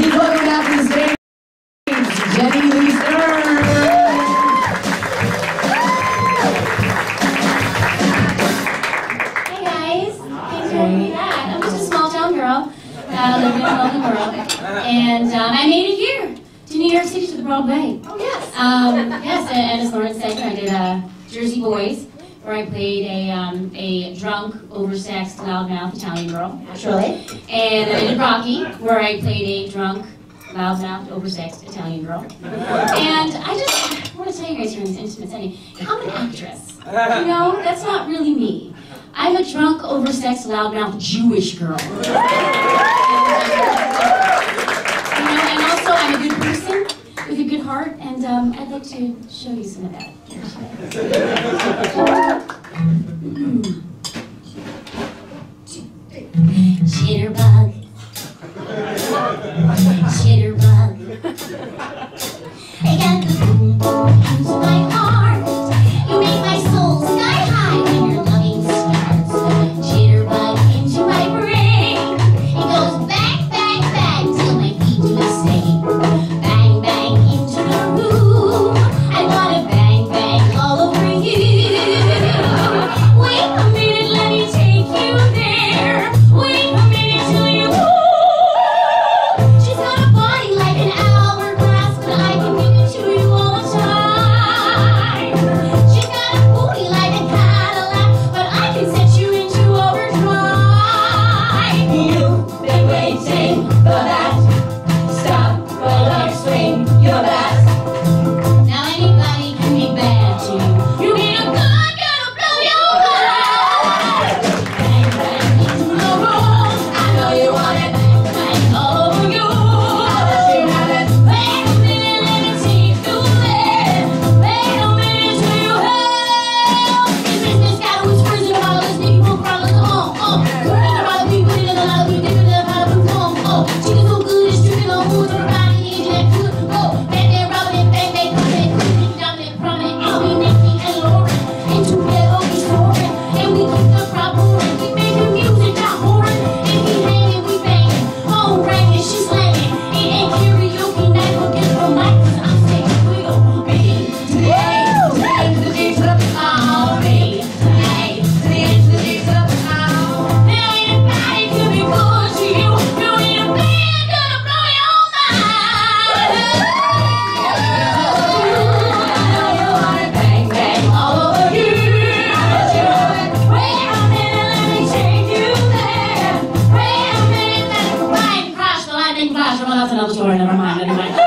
Please welcome back to the stage, Jenny Lee Stern. Hey guys, thanks for having me back. I'm just a small town girl uh, living all over the and um, I made it here to New York City to the Broadway. Oh, yes. Um, yes, and as Lauren said, I did uh, Jersey Boys, where I played a um, a drunk, oversexed, loudmouth Italian girl, Naturally. and I did Rocky, where I played a drunk, loudmouth, oversexed Italian girl. And I just want to tell you guys here in this intimate setting, I'm an actress. You know, that's not really me. I'm a drunk, oversexed, loudmouth Jewish girl. You know, and also I'm a good person with a good heart, and um, I'd like to show you some of that. Jitterbug. Jitterbug. I got the boom boom lightning flash. Well, that's another story. Never mind. Mind.